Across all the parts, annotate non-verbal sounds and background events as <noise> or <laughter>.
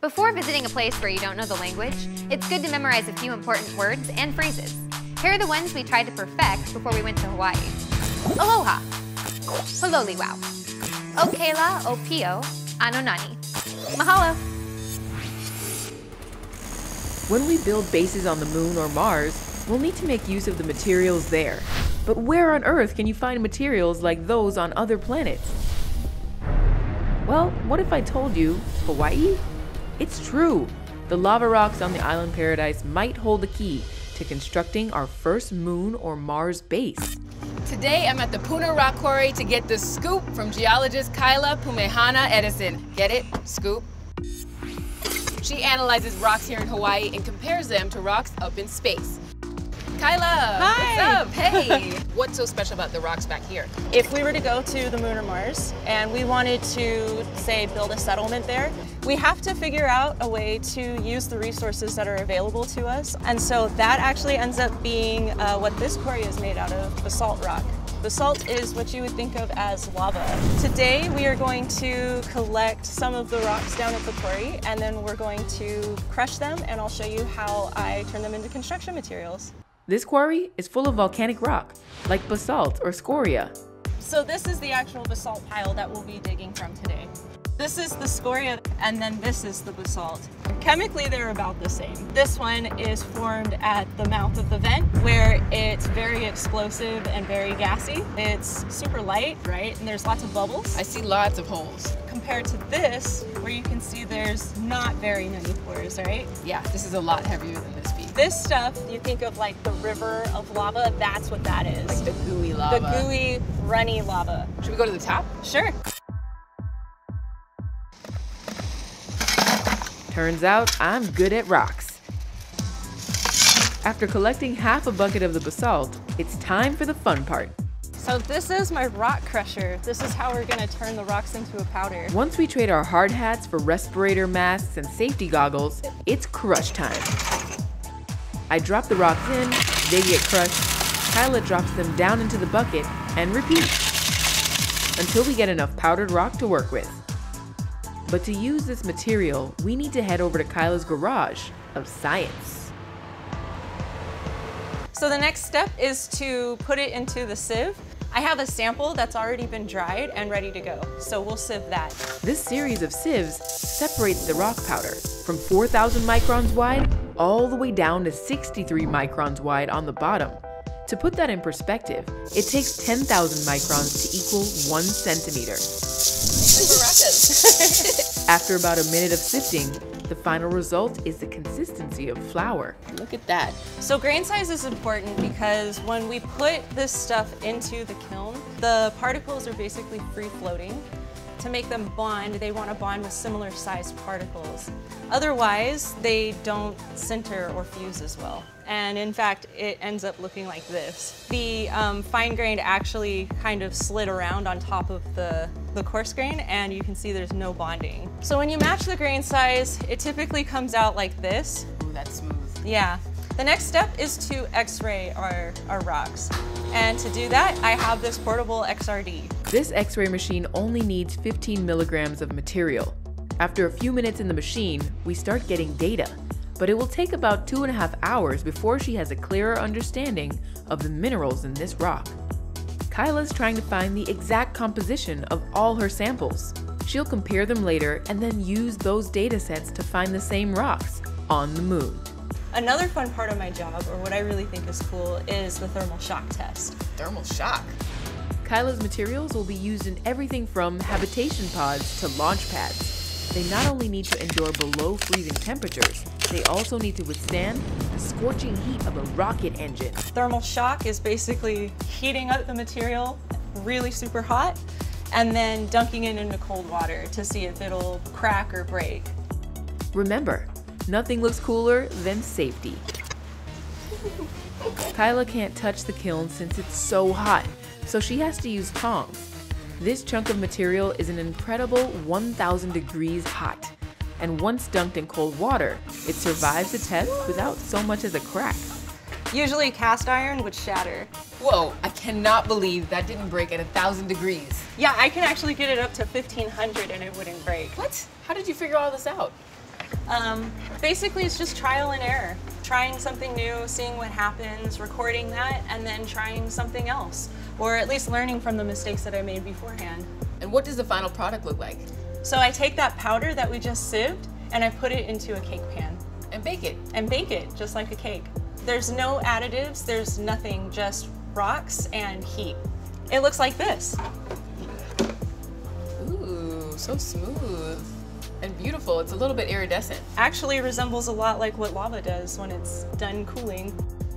Before visiting a place where you don't know the language, it's good to memorize a few important words and phrases. Here are the ones we tried to perfect before we went to Hawaii. Aloha. Haloli wow. Okela opio anonani. Mahalo. When we build bases on the moon or Mars, we'll need to make use of the materials there. But where on Earth can you find materials like those on other planets? Well, what if I told you Hawaii? It's true. The lava rocks on the island paradise might hold the key to constructing our first moon or Mars base. Today I'm at the Puna Rock Quarry to get the scoop from geologist Kyla Pumehana Edison. Get it? Scoop? She analyzes rocks here in Hawaii and compares them to rocks up in space. Kyla, Hi. what's up? Hey, <laughs> what's so special about the rocks back here? If we were to go to the moon or Mars and we wanted to, say, build a settlement there, we have to figure out a way to use the resources that are available to us. And so that actually ends up being uh, what this quarry is made out of, basalt rock. Basalt is what you would think of as lava. Today we are going to collect some of the rocks down at the quarry and then we're going to crush them and I'll show you how I turn them into construction materials. This quarry is full of volcanic rock, like basalt or scoria. So this is the actual basalt pile that we'll be digging from today. This is the scoria and then this is the basalt. Chemically, they're about the same. This one is formed at the mouth of the vent where it's very explosive and very gassy. It's super light, right? And there's lots of bubbles. I see lots of holes. Compared to this, where you can see there's not very many pores, right? Yeah, this is a lot heavier than this bead. This stuff, you think of like the river of lava, that's what that is. Like the gooey lava. the gooey, runny lava. Should we go to the top? Sure. Turns out I'm good at rocks. After collecting half a bucket of the basalt, it's time for the fun part. So this is my rock crusher. This is how we're gonna turn the rocks into a powder. Once we trade our hard hats for respirator masks and safety goggles, it's crush time. I drop the rocks in, they get crushed, Kyla drops them down into the bucket, and repeat. Until we get enough powdered rock to work with. But to use this material, we need to head over to Kyla's garage of science. So the next step is to put it into the sieve. I have a sample that's already been dried and ready to go. So we'll sieve that. This series of sieves separates the rock powder from 4,000 microns wide all the way down to 63 microns wide on the bottom. To put that in perspective, it takes 10,000 microns to equal 1 centimeter. After about a minute of sifting, the final result is the consistency of flour. Look at that. So grain size is important because when we put this stuff into the kiln, the particles are basically free floating. To make them bond, they want to bond with similar sized particles. Otherwise, they don't sinter or fuse as well. And in fact, it ends up looking like this. The um, fine grained actually kind of slid around on top of the, the coarse grain and you can see there's no bonding. So when you match the grain size, it typically comes out like this. Ooh, that's smooth. Yeah. The next step is to x-ray our, our rocks. And to do that, I have this portable XRD. This x-ray machine only needs 15 milligrams of material. After a few minutes in the machine, we start getting data, but it will take about two and a half hours before she has a clearer understanding of the minerals in this rock. Kyla's trying to find the exact composition of all her samples. She'll compare them later and then use those data sets to find the same rocks on the moon. Another fun part of my job, or what I really think is cool, is the thermal shock test. Thermal shock. Kyla's materials will be used in everything from habitation pods to launch pads. They not only need to endure below freezing temperatures, they also need to withstand the scorching heat of a rocket engine. Thermal shock is basically heating up the material really super hot and then dunking it into cold water to see if it'll crack or break. Remember, nothing looks cooler than safety. Kyla can't touch the kiln since it's so hot, so she has to use tongs. This chunk of material is an incredible 1000 degrees hot, and once dunked in cold water, it survives the test without so much as a crack. Usually cast iron would shatter. Whoa, I cannot believe that didn't break at thousand degrees. Yeah, I can actually get it up to 1500 and it wouldn't break. What? How did you figure all this out? Um, basically, it's just trial and error. Trying something new, seeing what happens, recording that, and then trying something else. Or at least learning from the mistakes that I made beforehand. And what does the final product look like? So I take that powder that we just sieved and I put it into a cake pan And bake it. and bake it just like a cake. There's no additives, there's nothing, just rocks and heat. It looks like this. Ooh, so smooth and beautiful. It's a little bit iridescent. Actually resembles a lot like what lava does when it's done cooling.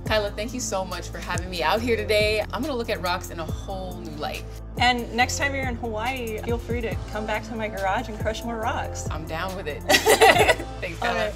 Kyla, thank you so much for having me out here today. I'm gonna look at rocks in a whole new light. And next time you're in Hawaii, feel free to come back to my garage and crush more rocks. I'm down with it. <laughs> Thanks, Kyla.